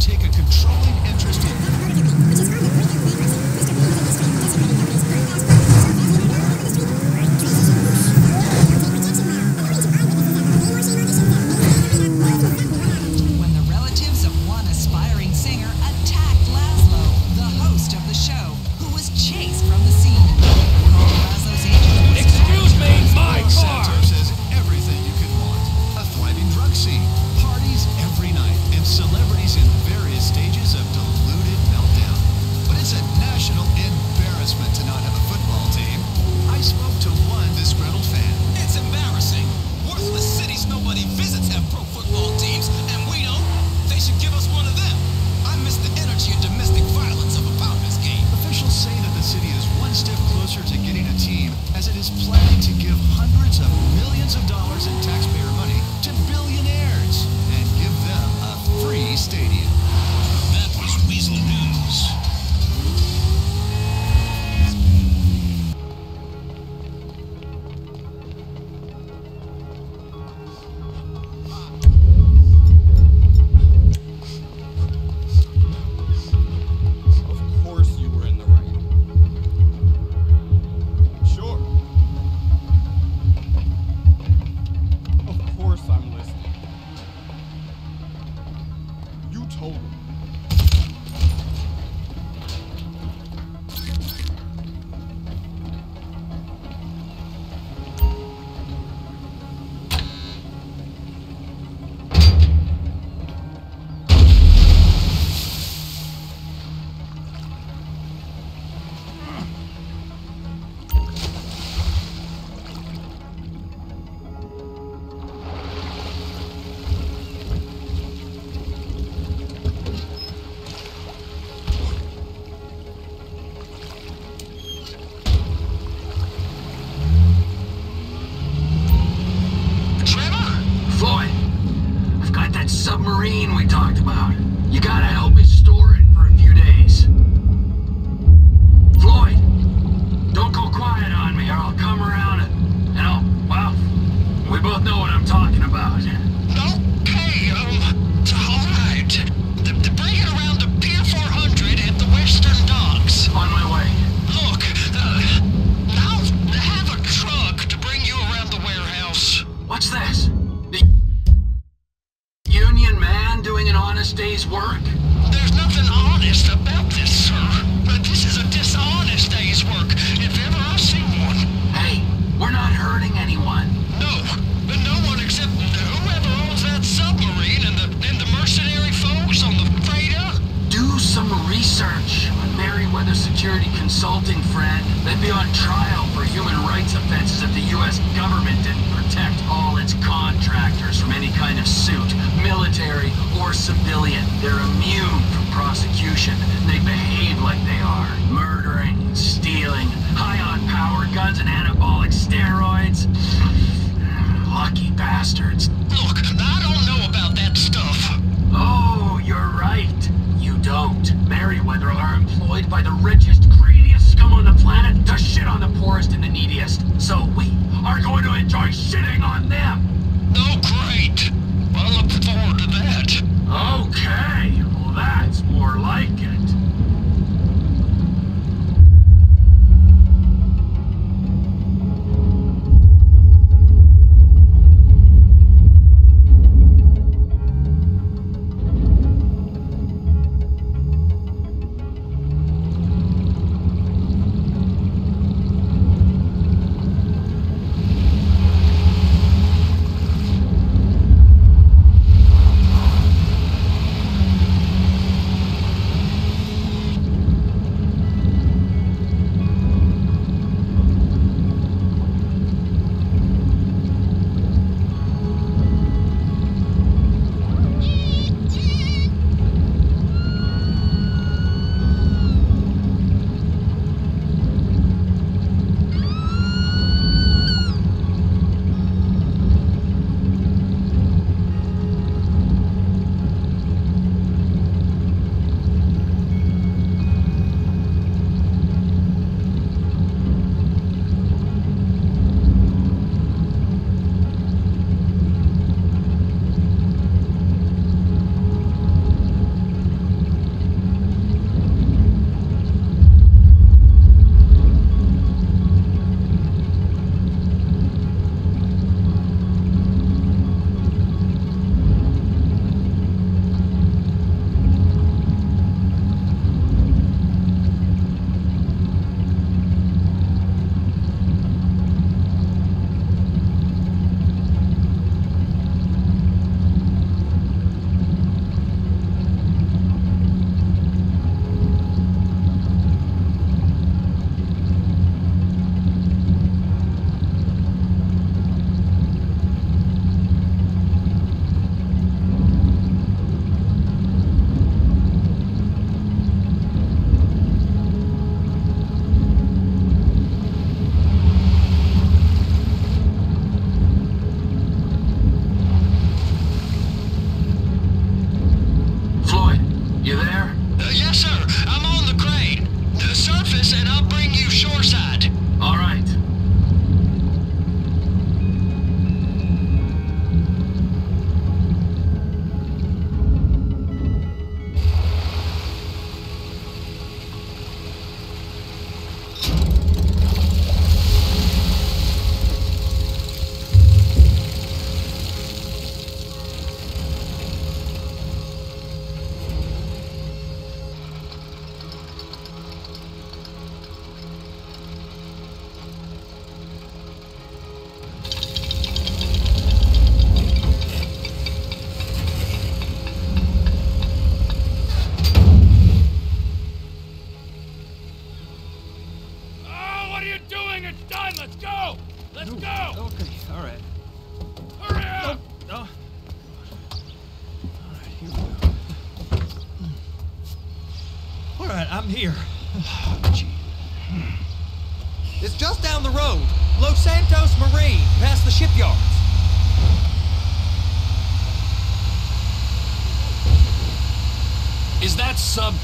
take a controlling submarine we talked about.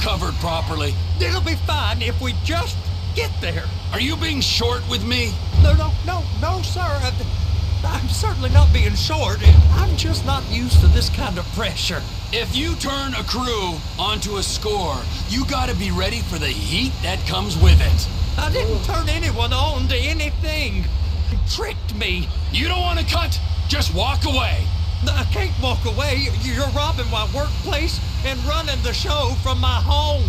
Covered properly? It'll be fine if we just get there. Are you being short with me? No, no, no, no, sir. Uh, I, I'm certainly not being short. I'm just not used to this kind of pressure. If you turn a crew onto a score, you gotta be ready for the heat that comes with it. I didn't turn anyone on to anything. You tricked me. You don't wanna cut? Just walk away. I can't walk away. You're robbing my workplace and running the show from my home.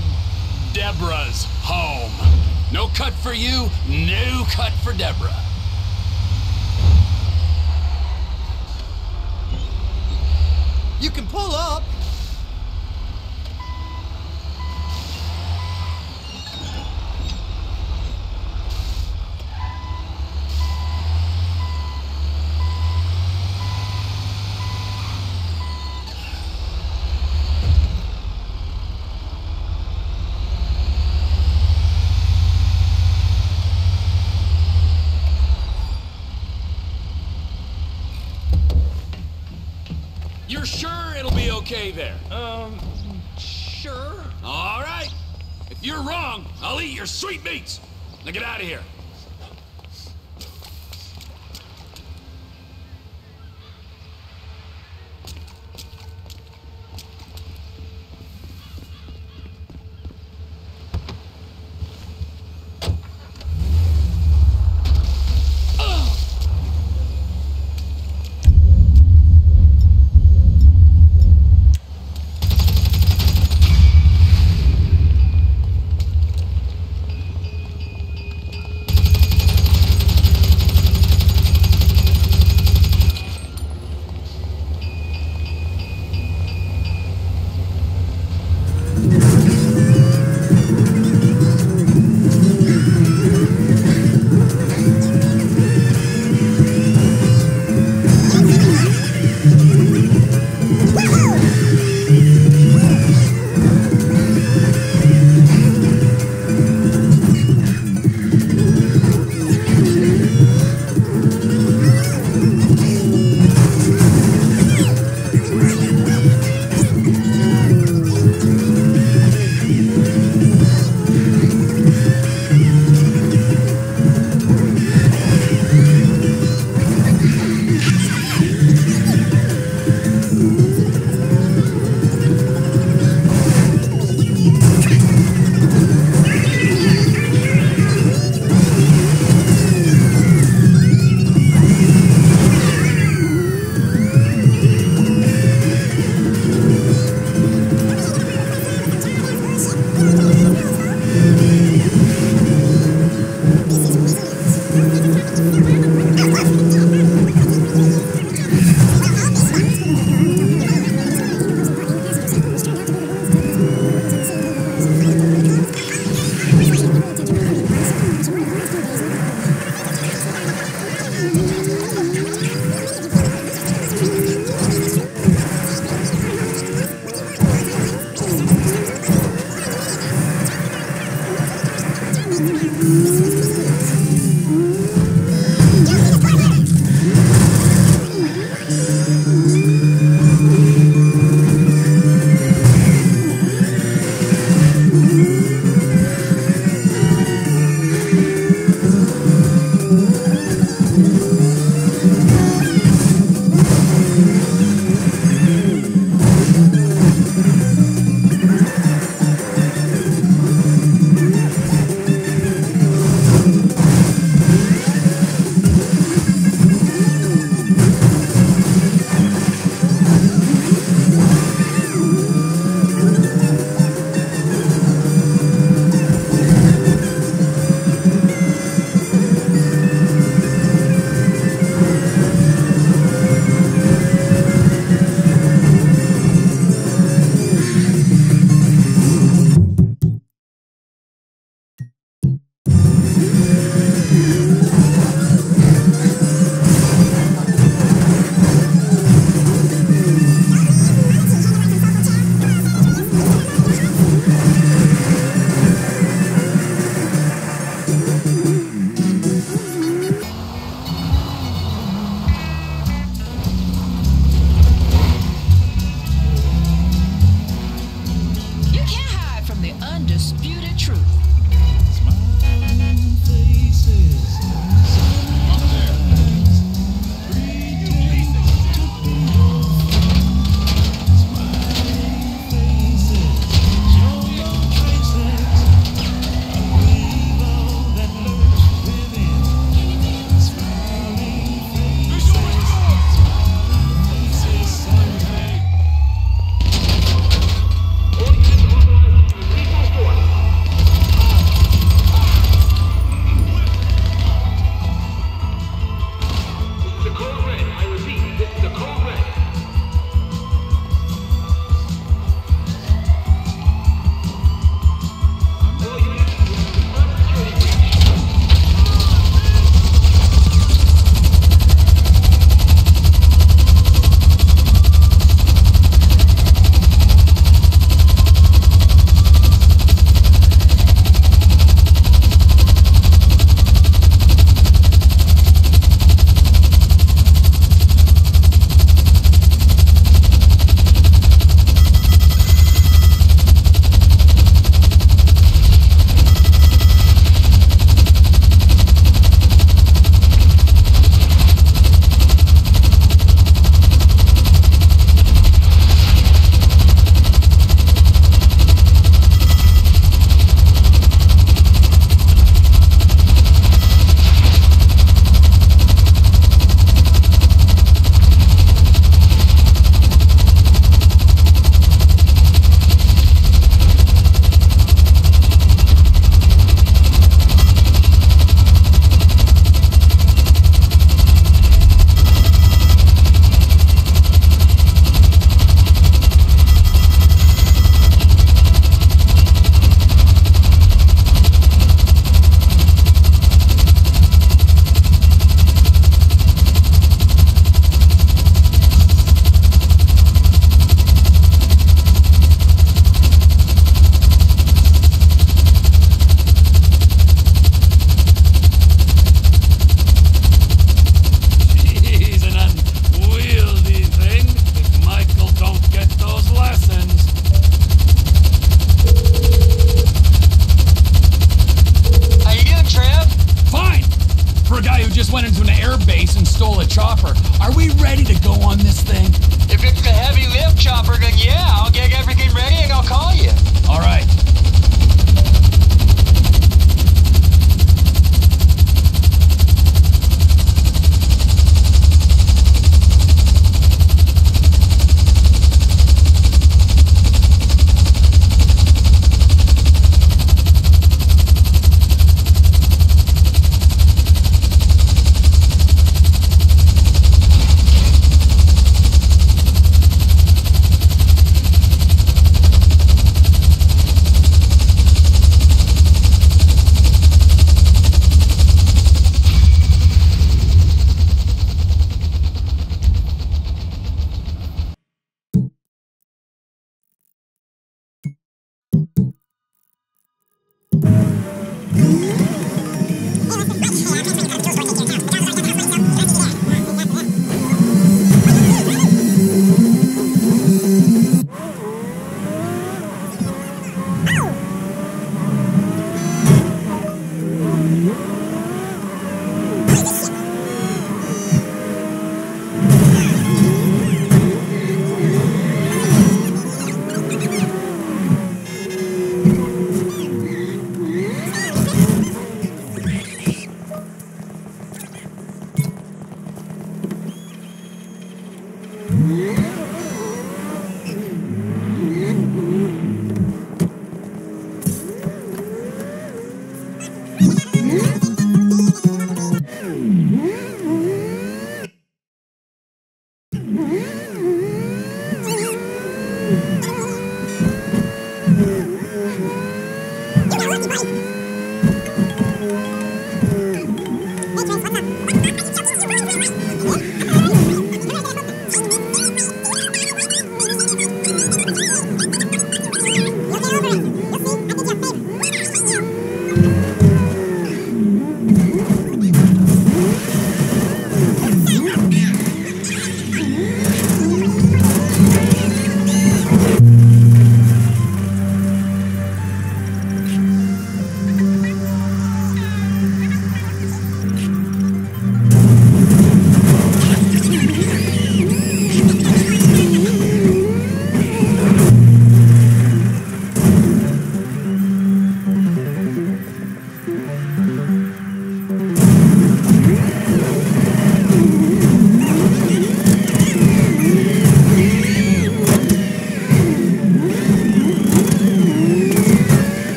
Debra's home. No cut for you, no cut for Deborah. You can pull up.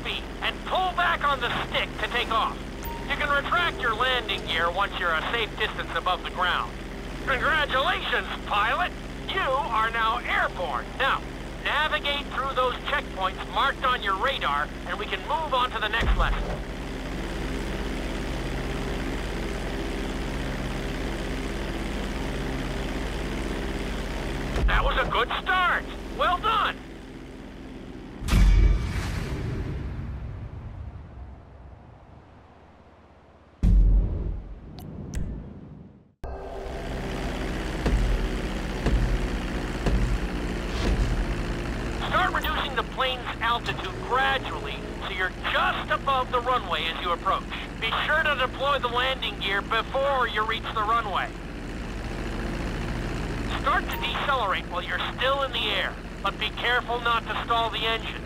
Speed, and pull back on the stick to take off. You can retract your landing gear once you're a safe distance above the ground. Congratulations, pilot! You are now airborne. Now, navigate through those checkpoints marked on your radar, and we can move on to the next lesson. That was a good start. Well done. Start reducing the plane's altitude gradually so you're just above the runway as you approach. Be sure to deploy the gear before you reach the runway. Start to decelerate while you're still in the air, but be careful not to stall the engines.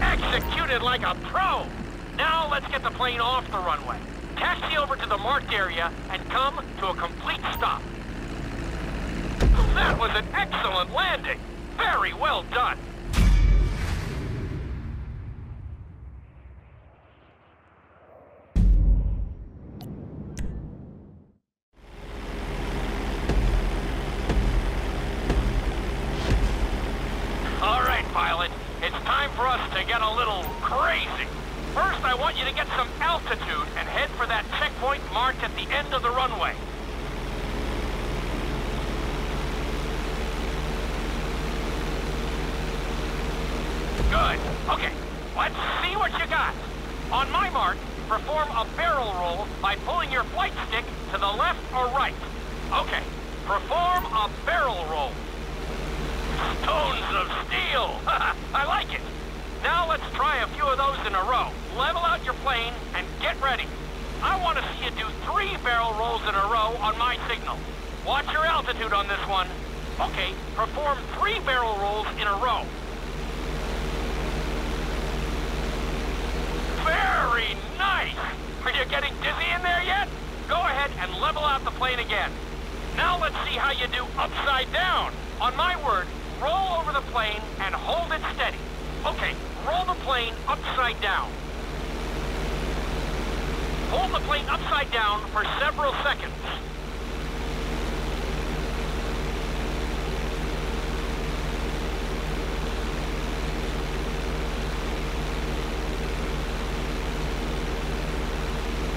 Executed like a pro! Now let's get the plane off the runway. Taxi over to the marked area and come to a complete stop. That was an excellent landing! Very well done! All right, pilot. It's time for us to get a little crazy. First, I want you to get some altitude and head for that checkpoint marked at the end of the runway. Good. Okay, let's see what you got. On my mark, perform a barrel roll by pulling your flight stick to the left or right. Okay, perform a barrel roll. Stones of steel! I like it! Now let's try a few of those in a row. Level out your plane and get ready. I want to see you do three barrel rolls in a row on my signal. Watch your altitude on this one. Okay, perform three barrel rolls in a row. Very nice! Are you getting dizzy in there yet? Go ahead and level out the plane again. Now let's see how you do upside down. On my word, roll over the plane and hold it steady. Okay, roll the plane upside down. Hold the plane upside down for several seconds.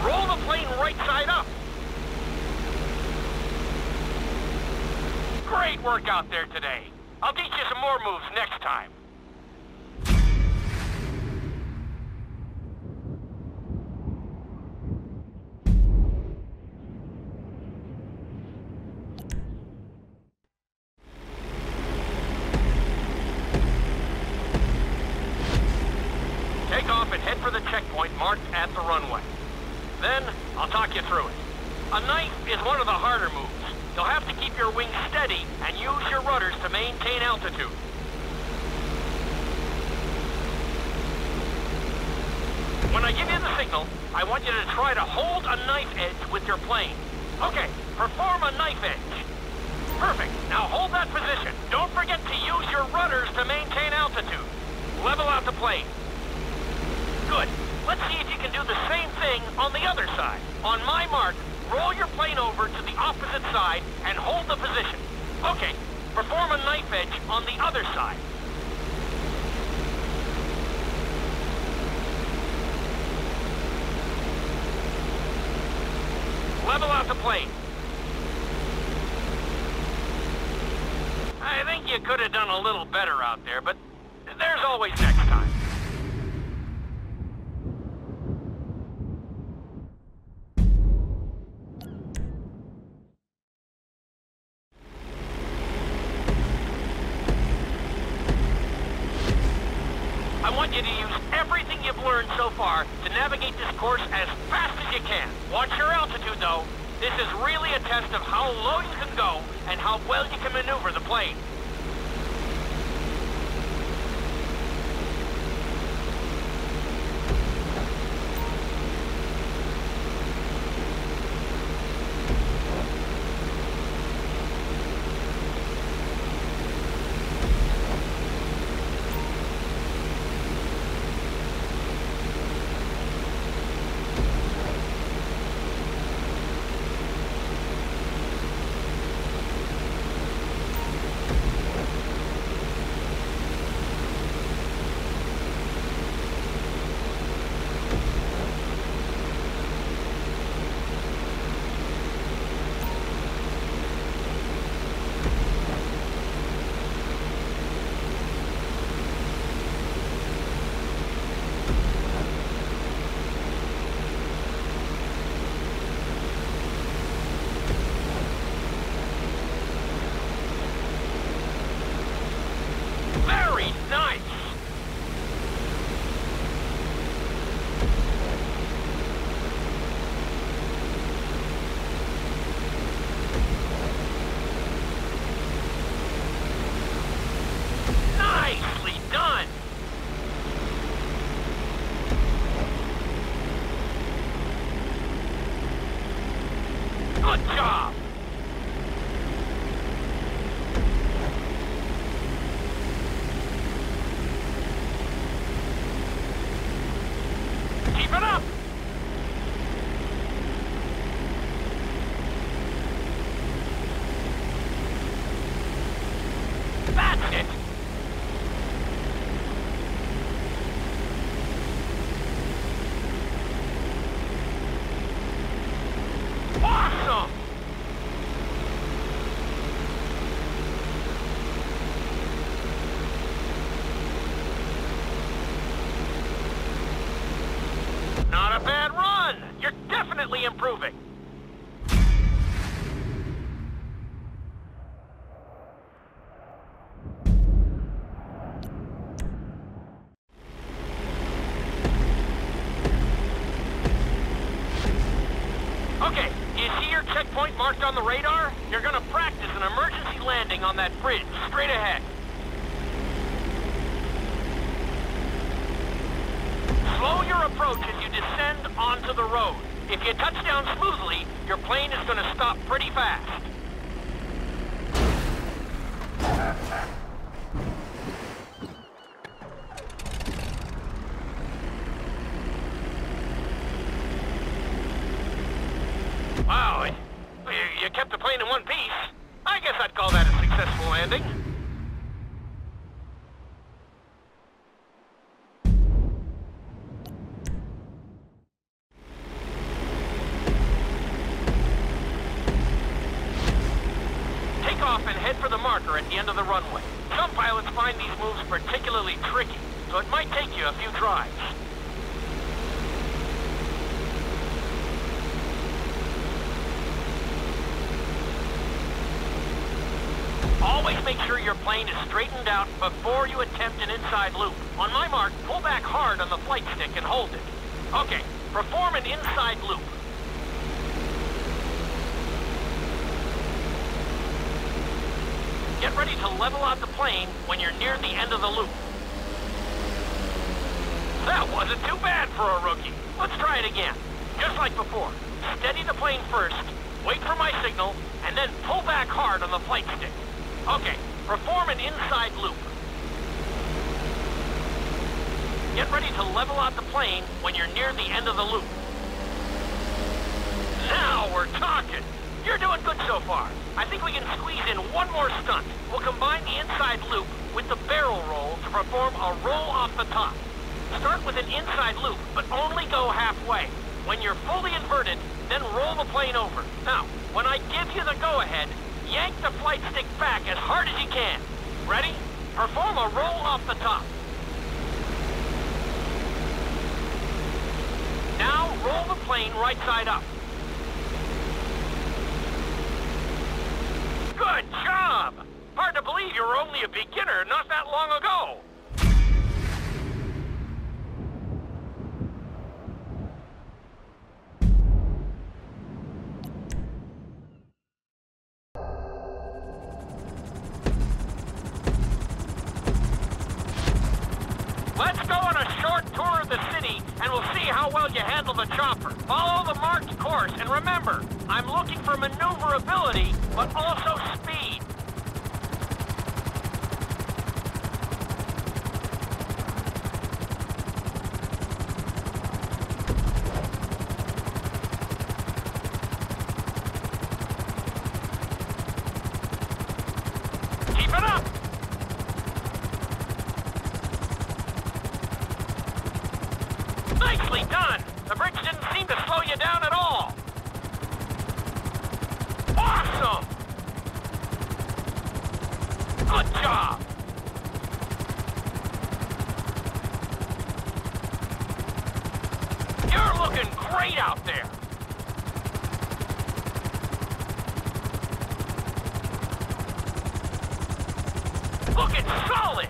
Roll the plane right side up. Great work out there today. I'll teach you some more moves next time. Take off and head for the checkpoint marked at the runway. Then, I'll talk you through it. A knife is one of the harder moves. You'll have to keep your wings steady and use your rudders to maintain altitude. When I give you the signal, I want you to try to hold a knife edge with your plane. Okay, perform a knife edge. Perfect. Now hold that position. Don't forget to use your rudders to maintain altitude. Level out the plane. Good. Let's see if you can do the same thing on the other side. On my mark, roll your plane over to the opposite side and hold the position. Okay, perform a knife edge on the other side. Level out the plane. I think you could have done a little better out there, but there's always next time. Wasn't too bad for a rookie. Let's try it again. Just like before. Steady the plane first, wait for my signal, and then pull back hard on the flight stick. Okay, perform an inside loop. Get ready to level out the plane when you're near the end of the loop. Now we're talking. You're doing good so far. I think we can squeeze in one more stunt. We'll combine the inside loop with the barrel roll to perform a roll off the top. Start with an inside loop, but only go halfway. When you're fully inverted, then roll the plane over. Now, when I give you the go-ahead, yank the flight stick back as hard as you can. Ready? Perform a roll off the top. Now roll the plane right side up. Good job! Hard to believe you were only a beginner not that long ago. Looking solid!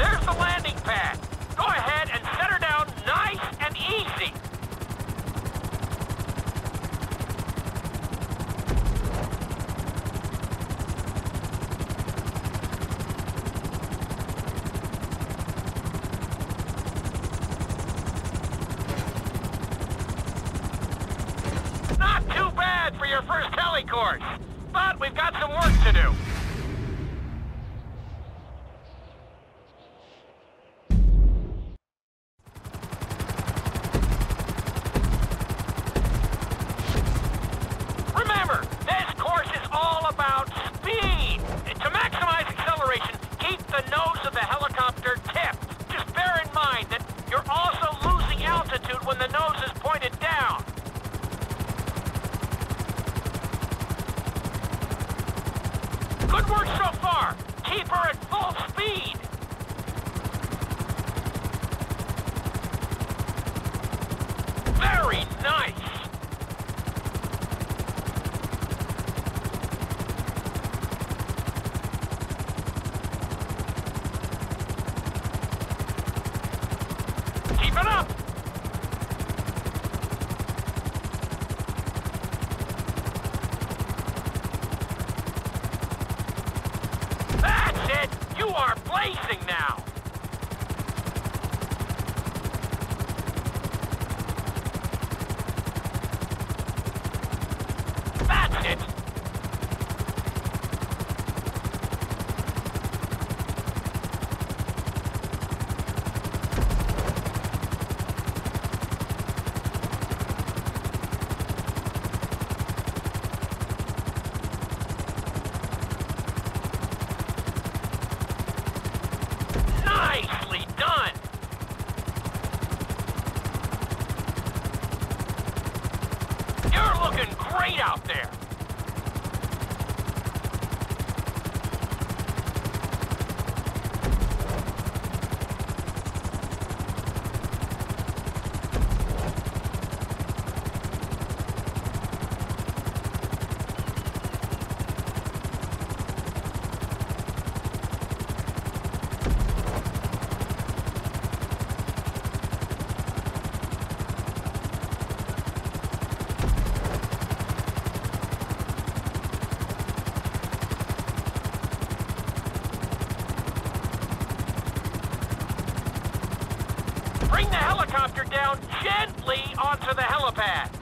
There's the landing pad. looking great out there. down gently onto the helipad.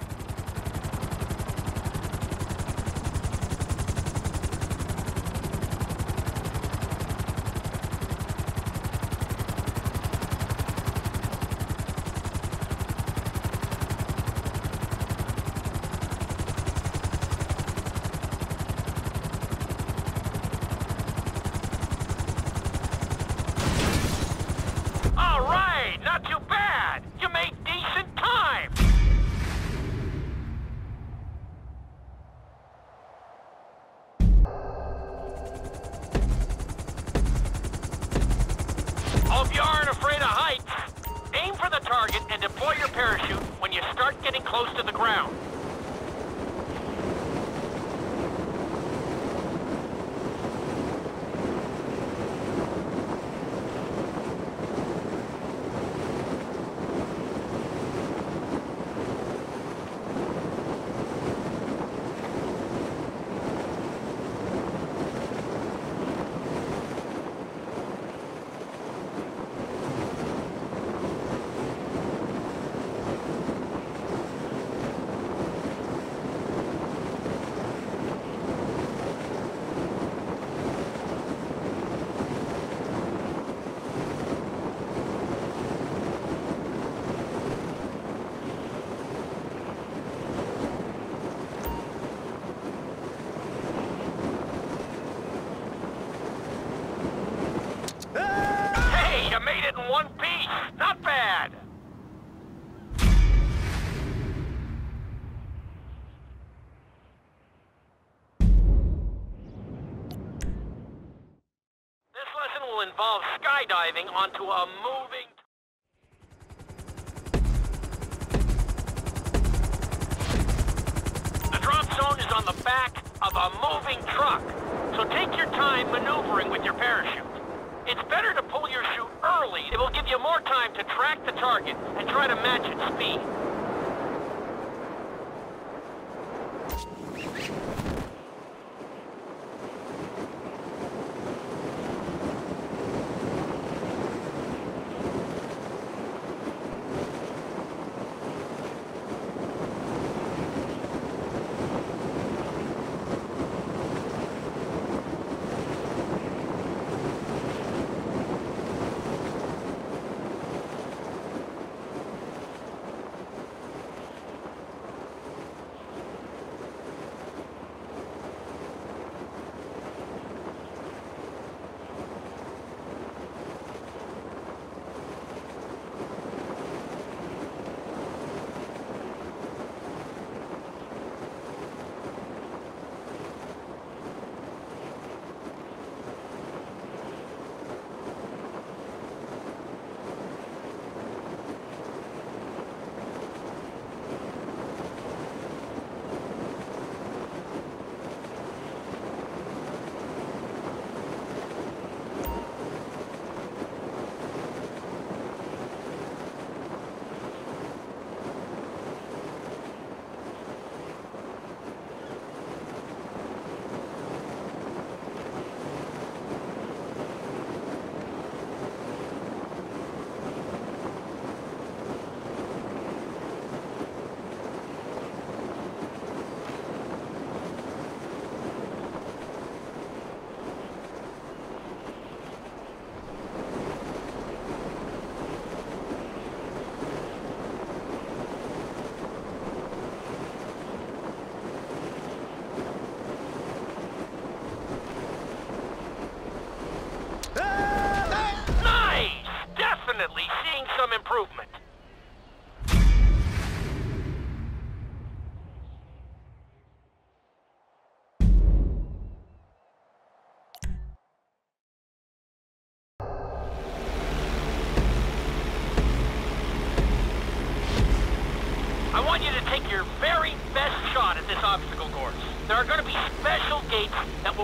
skydiving onto a moon.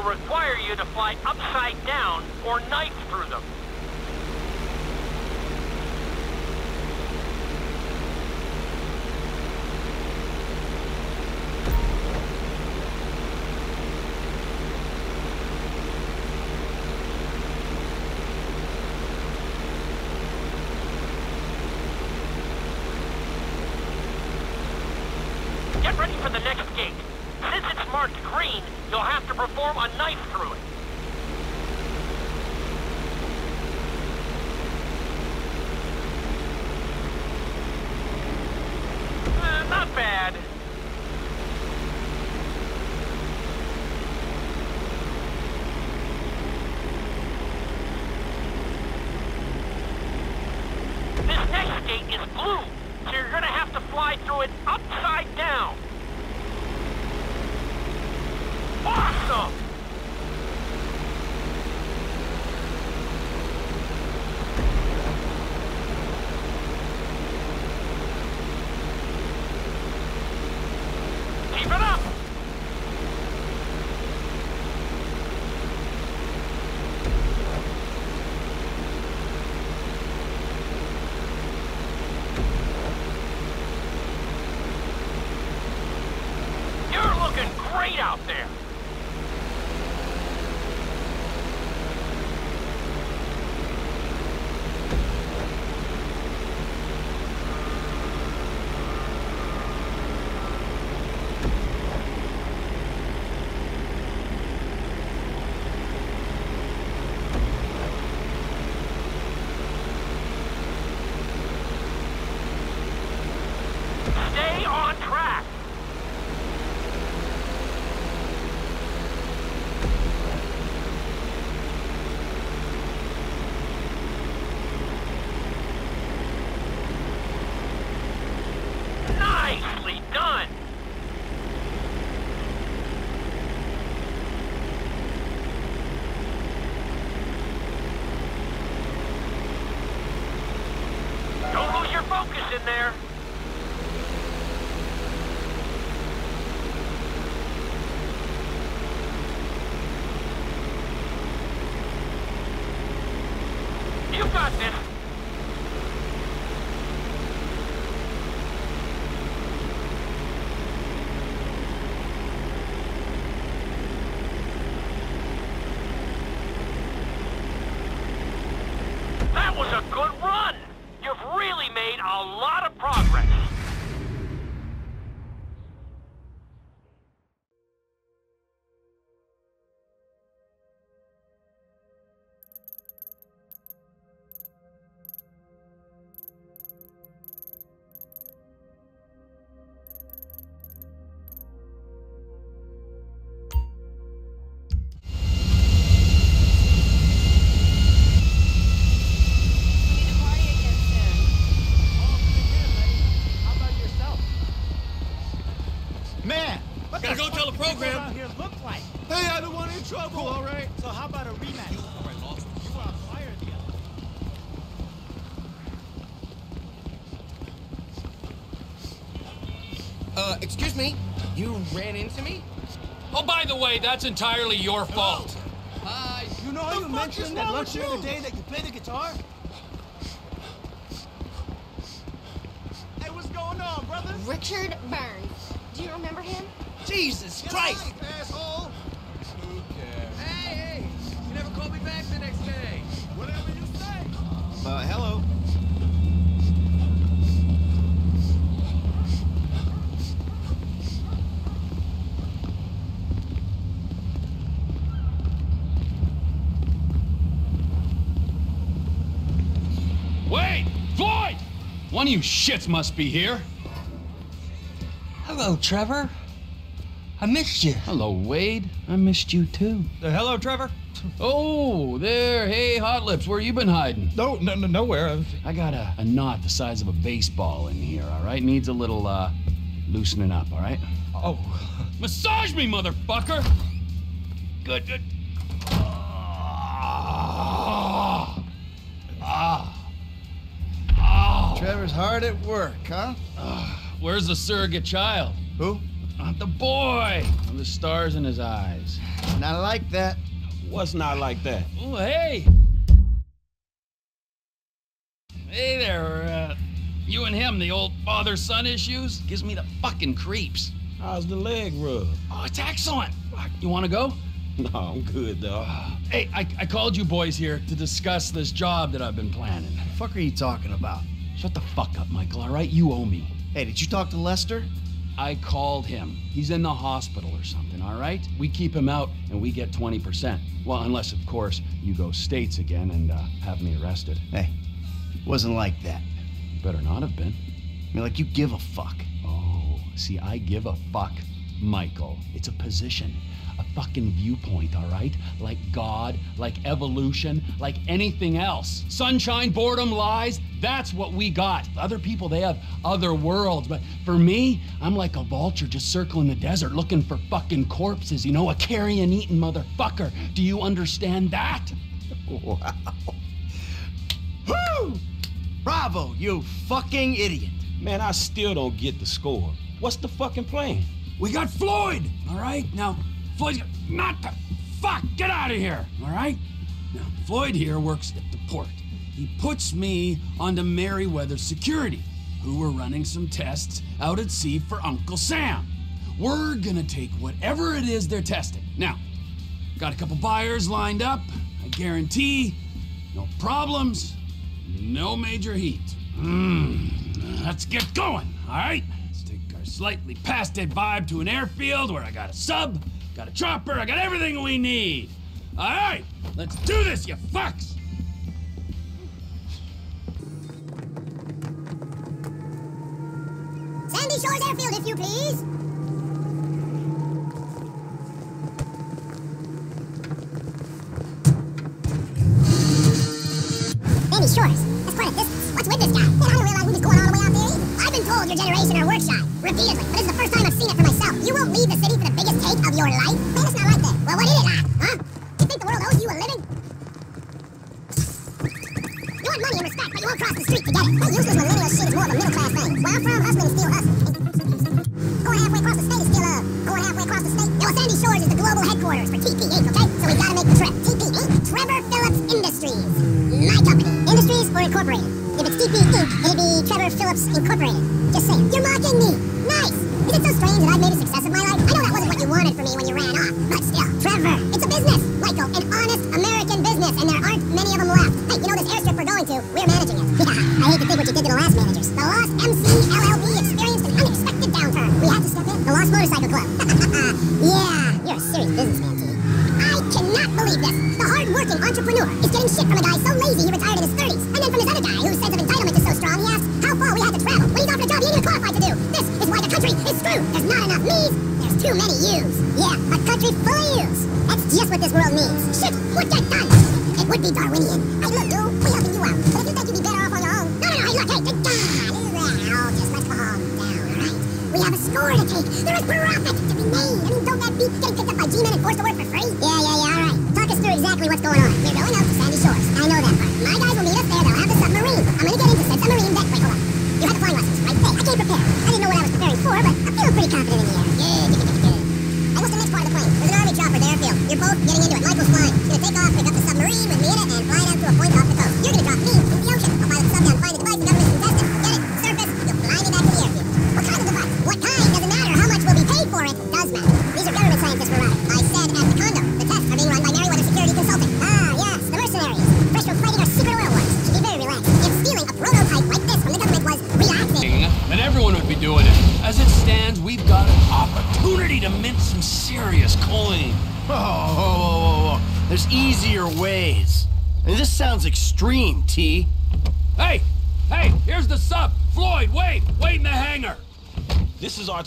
Require you to fly upside down or knife Oh, by the way, that's entirely your fault. Hi. You know how you mentioned at lunch the other day that you play the guitar? Hey, what's going on, brother? Richard Burns. Do you remember him? Jesus Christ! One of you shits must be here. Hello, Trevor. I missed you. Hello, Wade. I missed you too. Uh, hello, Trevor. Oh, there. Hey, Hot Lips, where you been hiding? No, no, no nowhere. I've- I got a, a knot the size of a baseball in here, all right? Needs a little, uh, loosening up, all right? Oh, Massage me, motherfucker! Good, good. Hard at work, huh? Where's the surrogate child? Who? Uh, the boy with the stars in his eyes. Not like that. What's not like that? Oh, hey. Hey there, uh, you and him, the old father-son issues? Gives me the fucking creeps. How's the leg rub? Oh, it's excellent. You want to go? No, I'm good, though. Hey, I, I called you boys here to discuss this job that I've been planning. The fuck are you talking about? Shut the fuck up, Michael, all right? You owe me. Hey, did you talk to Lester? I called him. He's in the hospital or something, all right? We keep him out and we get 20%. Well, unless, of course, you go states again and uh, have me arrested. Hey, wasn't like that. Better not have been. I mean, like you give a fuck. Oh, see, I give a fuck, Michael. It's a position, fucking viewpoint, all right? Like God, like evolution, like anything else. Sunshine, boredom, lies, that's what we got. Other people, they have other worlds. But for me, I'm like a vulture just circling the desert looking for fucking corpses, you know, a carrion eating motherfucker. Do you understand that? Wow. Woo! Bravo, you fucking idiot. Man, I still don't get the score. What's the fucking plan? We got Floyd, all right? Now, Floyd's got, not the fuck, get out of here, all right? Now, Floyd here works at the port. He puts me onto Merryweather Security, who were running some tests out at sea for Uncle Sam. We're gonna take whatever it is they're testing. Now, got a couple buyers lined up. I guarantee no problems, no major heat. Mm, let's get going, all right? Let's take our slightly past it vibe to an airfield where I got a sub, got a chopper, I got everything we need. All right, let's do this, you fucks! Sandy Shores Airfield, if you please. Sandy Shores. That's quite a distance. What's with this guy? Man, I didn't realize we was going all the way out there. either. I've been told your generation are work shy, repeatedly, but this is the first time I've seen it for myself. You won't leave the city for the biggest take of your life? Man, it's not like that. Well, what is it like, huh? You think the world owes you a living? You want money and respect, but you won't cross the street to get it. That useless millennial shit is more of a middle class thing. Where I'm from, hustling is still hustling. Going halfway across the state is still, uh, going halfway across the state. Yo, Sandy Shores is the global headquarters for TP Inc., okay? So we gotta make the trip. TP Inc., Trevor Philips Industries. My company. Industries or Incorporated? If it's TP Inc., it'd be Trevor Philips Incorporated. Just saying. You're mocking me. Nice. Is it so strange that I've made a success of my life? I know that wasn't what you wanted from me when you ran off, but still. Trevor, it's a business. Michael, an honest American business, and there aren't many of them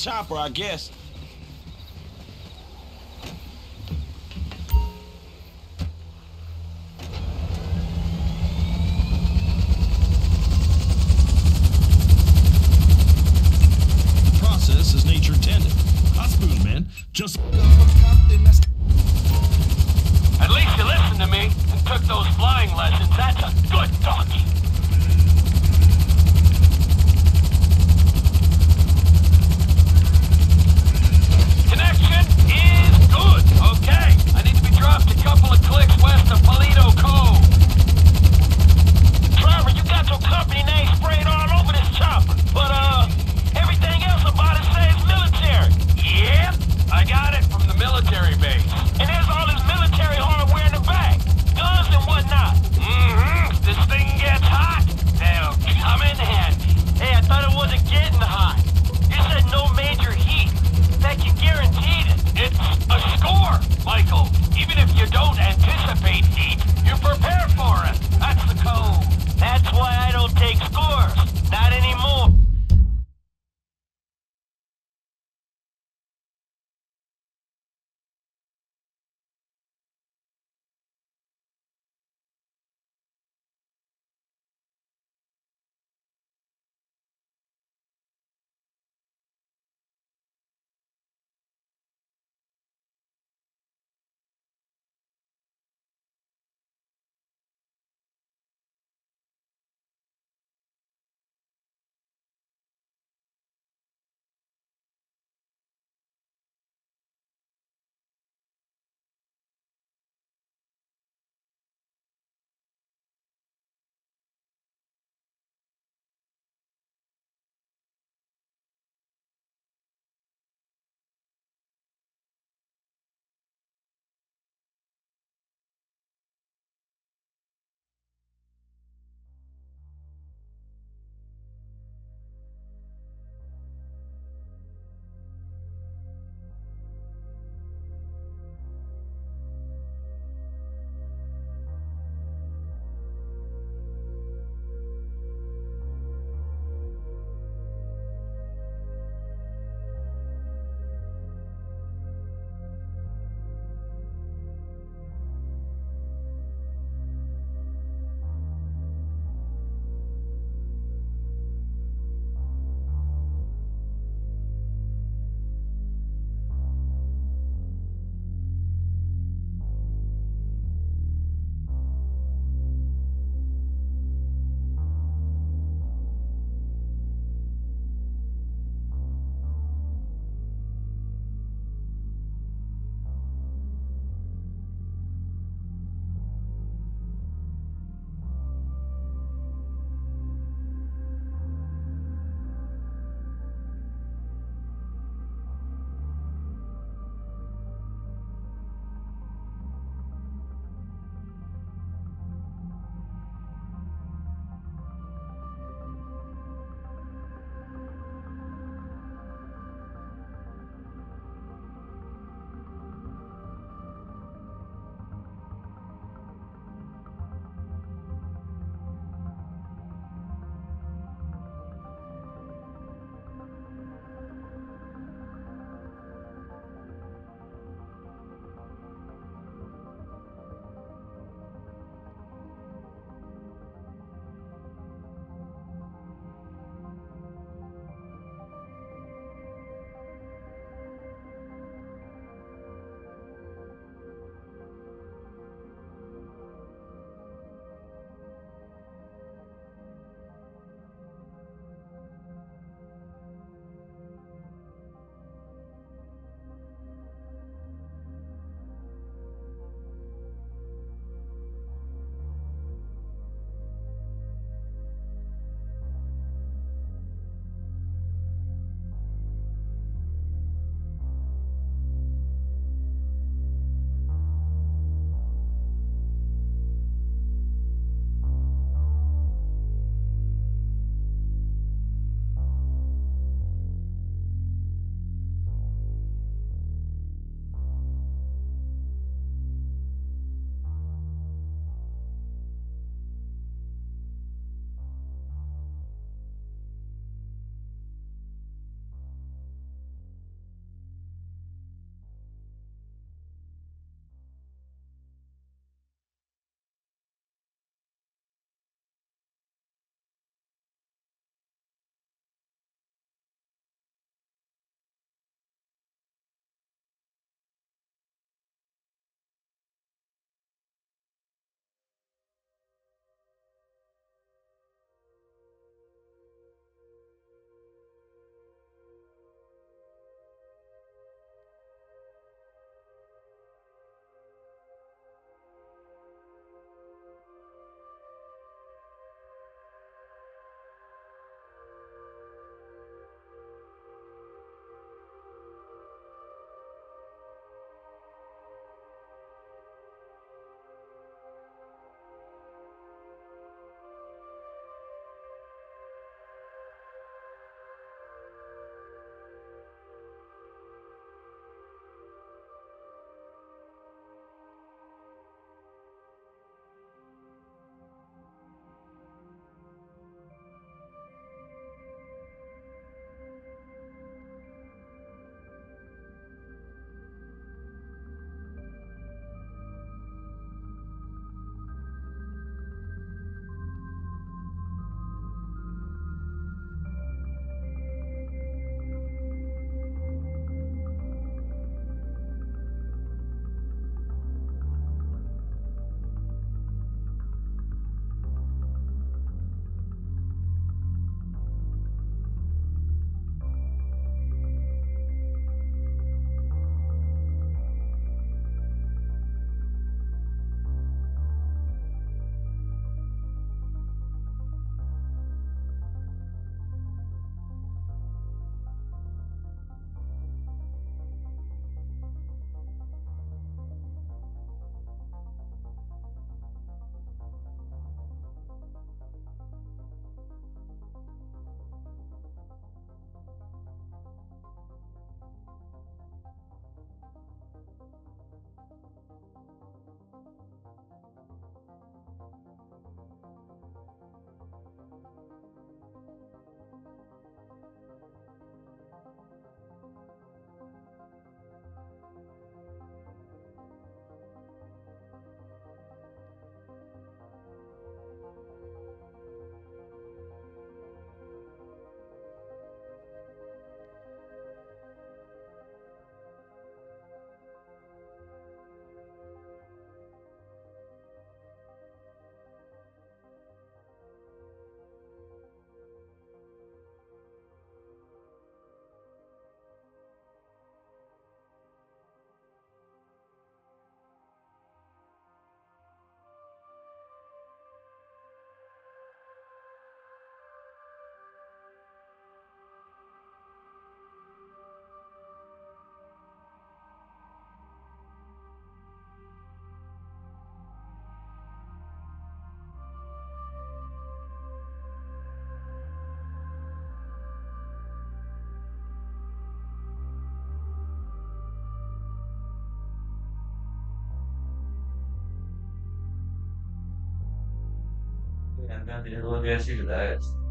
chopper, I guess. and the and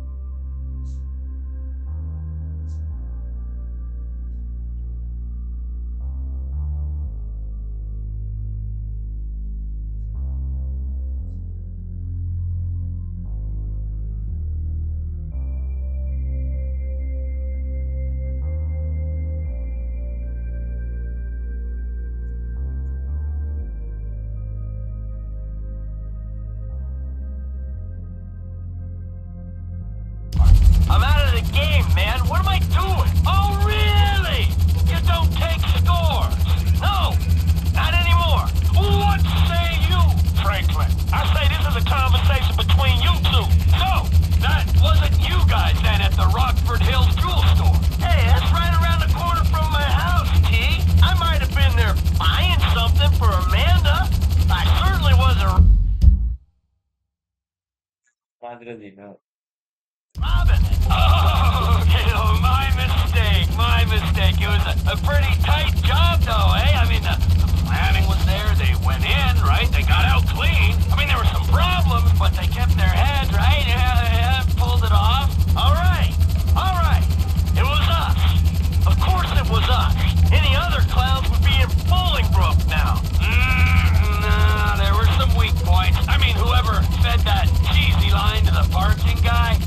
doesn't even help. Robin! Oh, you know, my mistake, my mistake. It was a, a pretty tight job, though, eh? I mean, the, the, planning was there, they went in, right? They got out clean. I mean, there were some problems, but they kept their heads, right? Yeah, yeah, pulled it off. All right, all right. It was us. Of course it was us. Any other clowns would be in Bolingbroke now. Parking guy?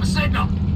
Stop the signal!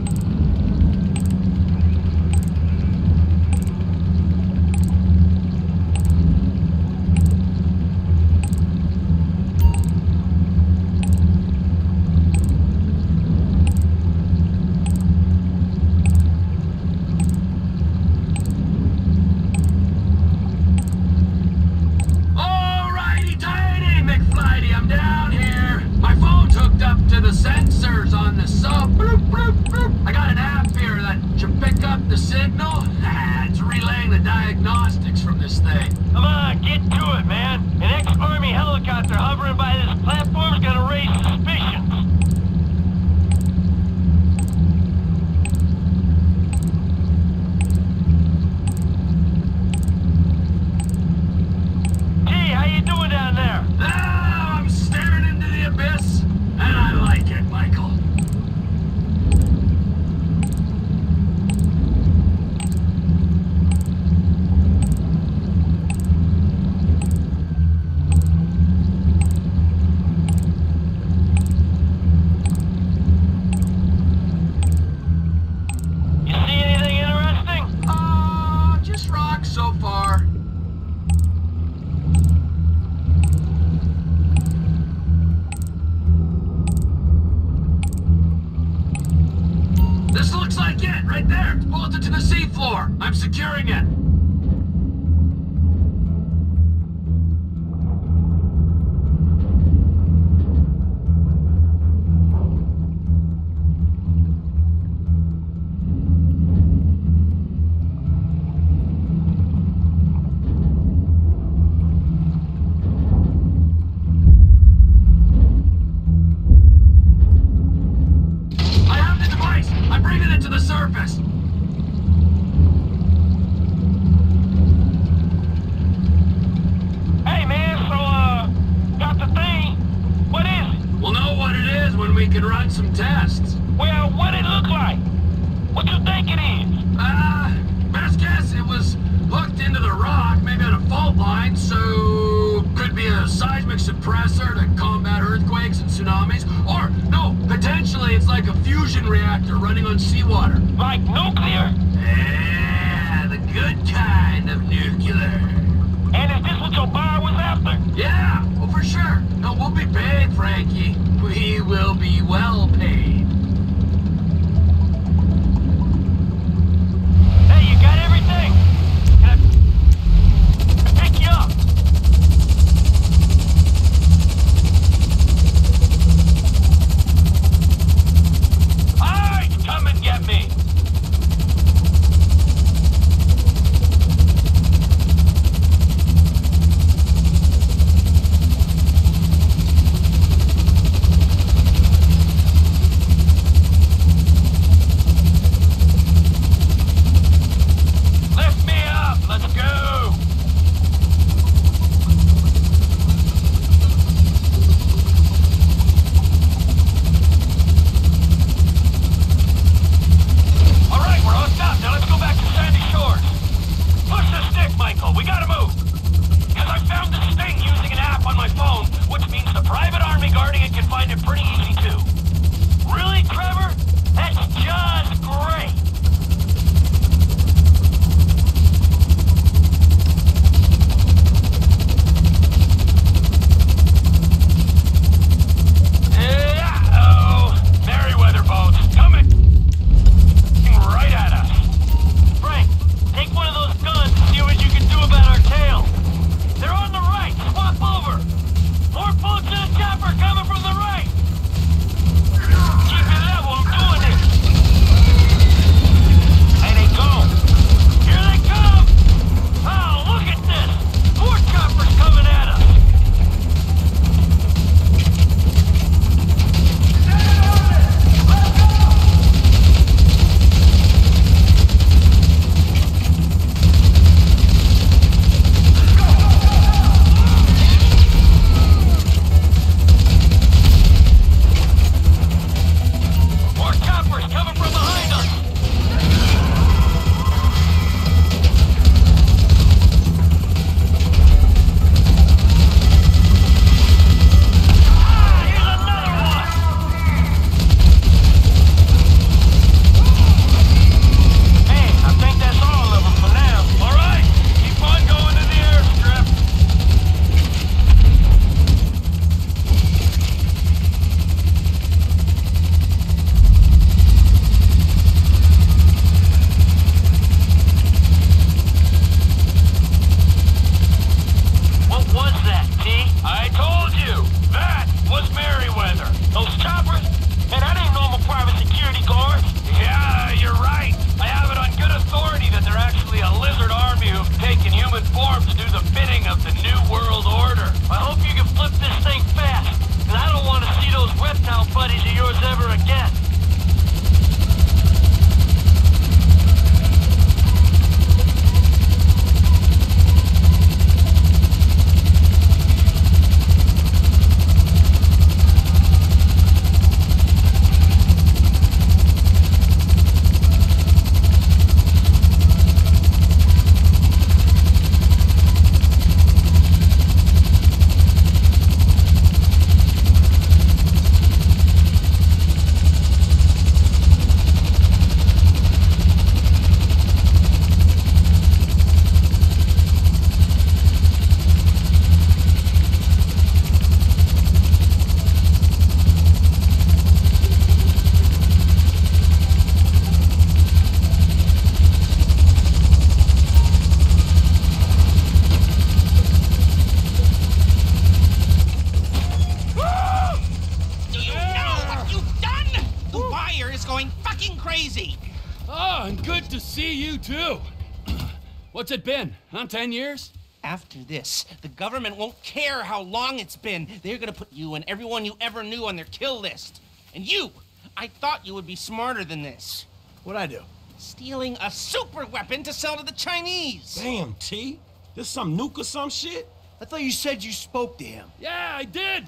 What's it been? Huh? Ten years? After this, the government won't care how long it's been. They're gonna put you and everyone you ever knew on their kill list. And you! I thought you would be smarter than this. What'd I do? Stealing a super weapon to sell to the Chinese! Damn, T. This some nuke or some shit? I thought you said you spoke to him. Yeah, I did!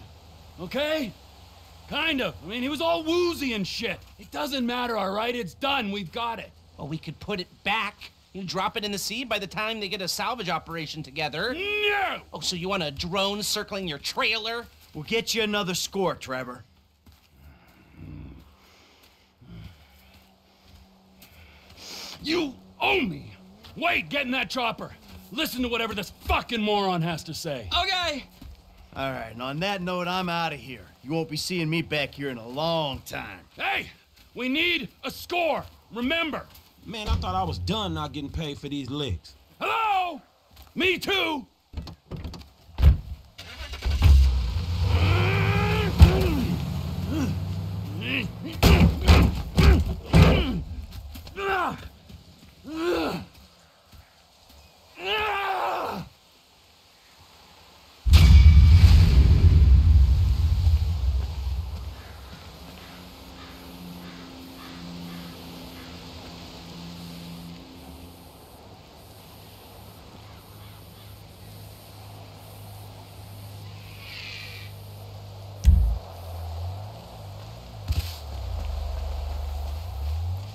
Okay? Kind of. I mean, he was all woozy and shit. It doesn't matter, all right? It's done. We've got it. Well, we could put it back you drop it in the sea by the time they get a salvage operation together. No! Oh, so you want a drone circling your trailer? We'll get you another score, Trevor. You owe me! Wait, get in that chopper! Listen to whatever this fucking moron has to say. Okay! All right, and on that note, I'm out of here. You won't be seeing me back here in a long time. Hey! We need a score! Remember! Man, I thought I was done not getting paid for these licks. Hello? Me too! Ugh!